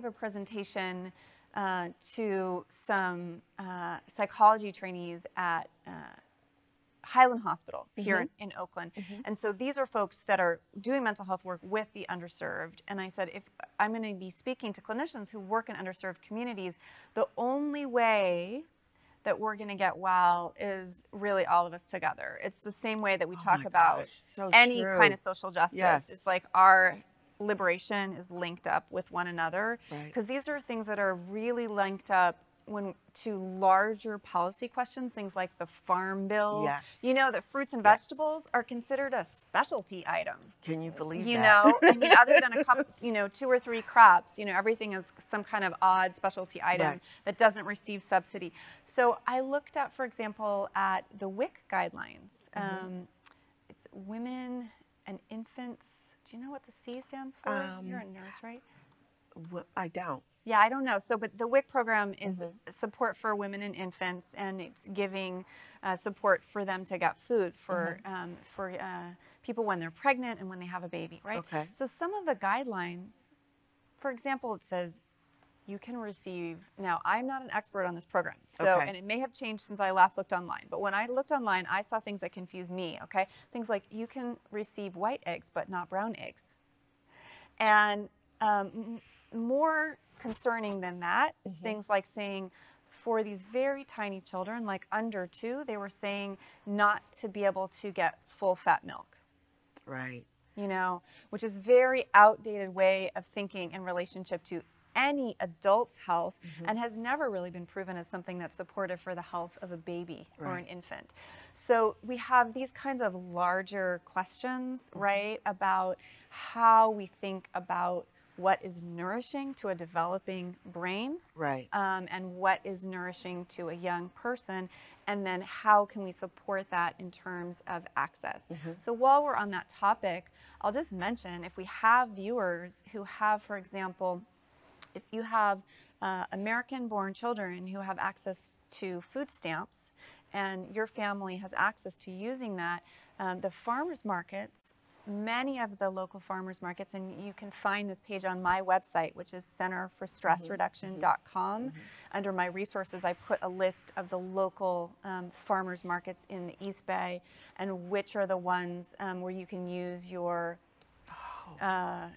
gave a presentation uh, to some uh, psychology trainees at uh, Highland Hospital here Mhm. in, in Oakland. Mhm. And so these are folks that are doing mental health work with the underserved. And I said, if I'm going to be speaking to clinicians who work in underserved communities, the only way that we're going to get well is really all of us together. It's the same way that we Oh talk about gosh, so any true. kind of social justice. Yes. It's like our liberation is linked up with one another Right. because these are things that are really linked up when to larger policy questions things like the farm bill Yes. you know that fruits and Yes. vegetables are considered a specialty item Can you believe that? you that? know i mean other than a couple you know two or three crops you know everything is some kind of odd specialty item Right. that doesn't receive subsidy so i looked at for example at the wic guidelines Mm-hmm. um, it's women and infants do you know what the c stands for you're a Um, nurse right Well, I don't. yeah, I don't know. So, but the WIC program is Mhm. support for women and infants, and it's giving uh, support for them to get food for um, for uh, people when they're pregnant and when they have a baby, right? Okay. So, some of the guidelines, for example, it says you can receive. Now, I'm not an expert on this program, so Okay. and it may have changed since I last looked online. But when I looked online, I saw things that confused me. Okay, things like you can receive white eggs but not brown eggs, and um, more concerning than that is Mhm. things like saying for these very tiny children, like under two, they were saying not to be able to get full fat milk, Right. you know, which is very outdated way of thinking in relationship to any adult's health Mm-hmm. and has never really been proven as something that's supportive for the health of a baby or an infant. So we have these kinds of larger questions, Mm-hmm. right, about how we think about what is nourishing to a developing brain Right. um, and what is nourishing to a young person, and then how can we support that in terms of access. Mhm. So while we're on that topic, I'll just mention if we have viewers who have, for example, if you have uh, American born children who have access to food stamps and your family has access to using that, um, the farmers markets, many of the local farmers markets, and you can find this page on my website, which is centerforstressreduction.com. Under my resources, I put a list of the local um, farmers markets in the East Bay and which are the ones um, where you can use your Oh, uh,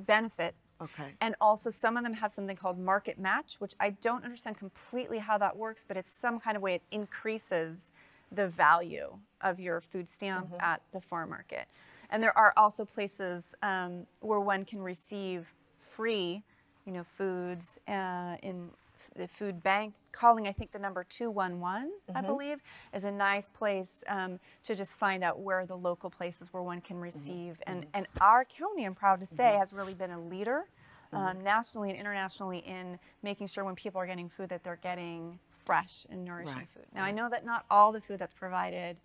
benefit okay. and also, some of them have something called market match, which I don't understand completely how that works, but it's some kind of way it increases the value of your food stamp Mhm. at the farm market. And there are also places um, where one can receive free, you know, foods uh, in the food bank. Calling, I think the number 211, I Mhm. believe, is a nice place um, to just find out where the local places where one can receive. And, and our county, I'm proud to say, has really been a leader um, nationally and internationally in making sure when people are getting food that they're getting fresh and nourishing Right, food. Now, I know that not all the food that's provided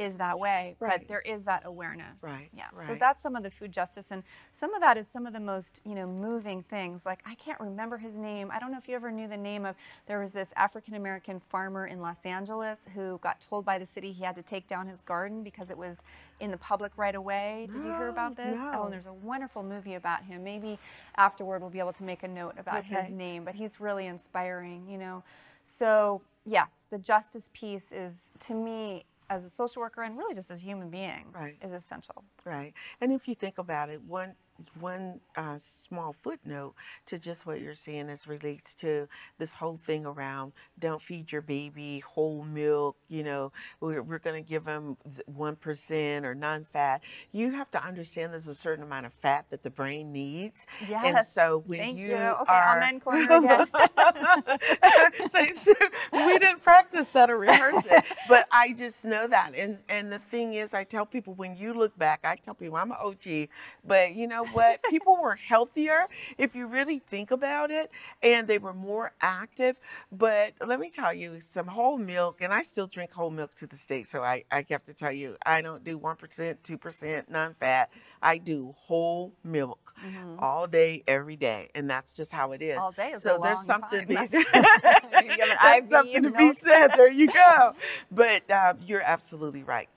is that way, but there is that awareness. Right, Yeah. Right. So that's some of the food justice, and some of that is some of the most you know moving things. Like I can't remember his name. I don't know if you ever knew the name of. There was this African American farmer in Los Angeles who got told by the city he had to take down his garden because it was in the public right away. Did you hear about this? No. Oh, and there's a wonderful movie about him. Maybe afterward we'll be able to make a note about his name, but he's really inspiring. You know, so yes, the justice piece is to me as a social worker and really just as a human being Right. is essential. Right. And if you think about it, one one uh, small footnote to just what you're saying as relates to this whole thing around don't feed your baby whole milk. You know, we're, we're going to give them one percent or non-fat. You have to understand there's a certain amount of fat that the brain needs. Yes. And so when Thank you, you. Okay, are amen corner again. so, so we didn't practice that or rehearse it, but I just know that. And and the thing is, I tell people when you look back, I tell people I'm an OG, but you know what? People were healthier if you really think about it, and they were more active. But let me tell you, some whole milk, and I still drink whole milk to this day. So I I have to tell you, I don't do one percent, two percent, non-fat. I do whole milk Mhm. all day, every day, and that's just how it is. All day is so a there's long something time. to be That's- you give an There's something to be said. There you go. But uh, you're absolutely right.